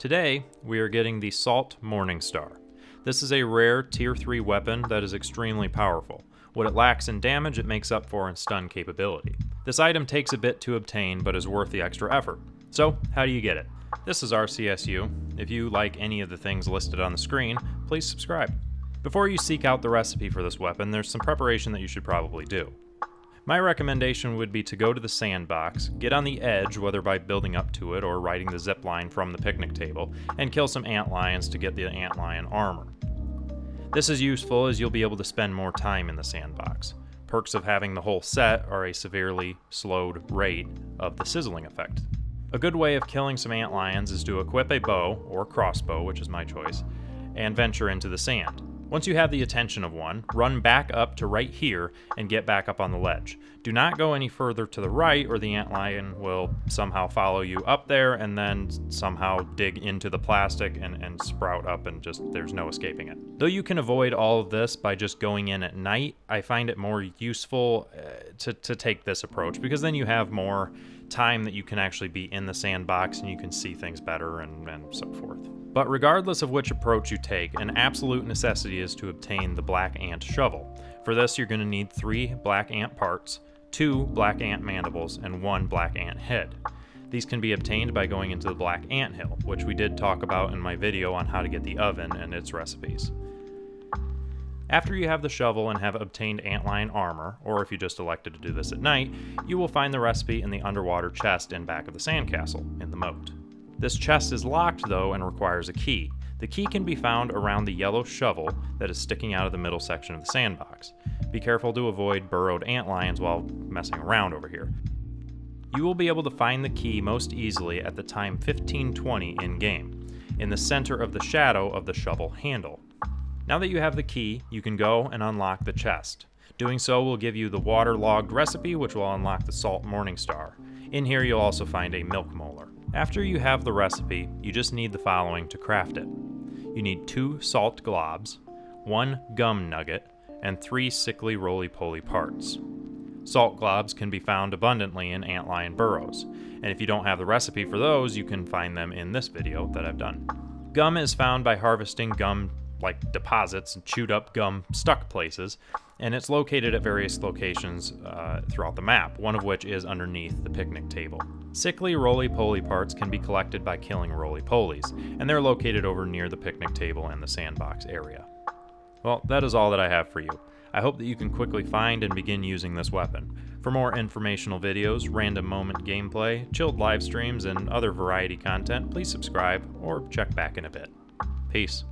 Today, we are getting the Salt Morningstar. This is a rare Tier 3 weapon that is extremely powerful. What it lacks in damage, it makes up for in stun capability. This item takes a bit to obtain, but is worth the extra effort. So, how do you get it? This is RCSU. If you like any of the things listed on the screen, please subscribe. Before you seek out the recipe for this weapon, there's some preparation that you should probably do. My recommendation would be to go to the sandbox, get on the edge, whether by building up to it or riding the zip line from the picnic table, and kill some antlions to get the antlion armor. This is useful as you'll be able to spend more time in the sandbox. Perks of having the whole set are a severely slowed rate of the sizzling effect. A good way of killing some antlions is to equip a bow, or crossbow, which is my choice, and venture into the sand. Once you have the attention of one, run back up to right here and get back up on the ledge. Do not go any further to the right or the antlion will somehow follow you up there and then somehow dig into the plastic and, and sprout up and just there's no escaping it. Though you can avoid all of this by just going in at night, I find it more useful uh, to, to take this approach because then you have more time that you can actually be in the sandbox and you can see things better and, and so forth. But regardless of which approach you take, an absolute necessity is to obtain the black ant shovel. For this, you're going to need three black ant parts, two black ant mandibles, and one black ant head. These can be obtained by going into the black ant hill, which we did talk about in my video on how to get the oven and its recipes. After you have the shovel and have obtained antlion armor, or if you just elected to do this at night, you will find the recipe in the underwater chest in back of the sandcastle, in the moat. This chest is locked though and requires a key. The key can be found around the yellow shovel that is sticking out of the middle section of the sandbox. Be careful to avoid burrowed antlions while messing around over here. You will be able to find the key most easily at the time 1520 in game, in the center of the shadow of the shovel handle. Now that you have the key, you can go and unlock the chest. Doing so will give you the waterlogged recipe, which will unlock the Salt Morningstar. In here, you'll also find a milk molar. After you have the recipe, you just need the following to craft it. You need two salt globs, one gum nugget, and three sickly roly-poly parts. Salt globs can be found abundantly in antlion burrows, and if you don't have the recipe for those, you can find them in this video that I've done. Gum is found by harvesting gum like deposits and chewed up gum stuck places, and it's located at various locations uh, throughout the map, one of which is underneath the picnic table. Sickly roly-poly parts can be collected by killing roly-polies, and they're located over near the picnic table and the sandbox area. Well, that is all that I have for you. I hope that you can quickly find and begin using this weapon. For more informational videos, random moment gameplay, chilled live streams, and other variety content, please subscribe or check back in a bit. Peace.